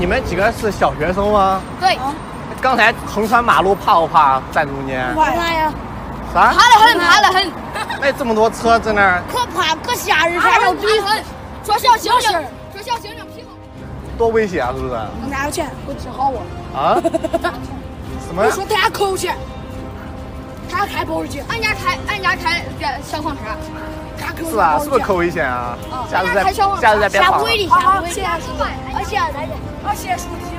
你们几个是小学生吗？对，刚才横穿马路怕不怕？站中间？怕呀，啥？怕得很，怕得很，那这么多车在那儿，可怕，可吓人，还要怼很。说小星星，说小星星。多危险啊！是不是？哪有钱？我治好我。啊？什么我？说他扣钱，他开保时捷，俺家开，俺家开边小黄车，是啊，是不是可危险啊？下次再开小黄下次再别跑了下不。为例，下不为例。而且而且而且手机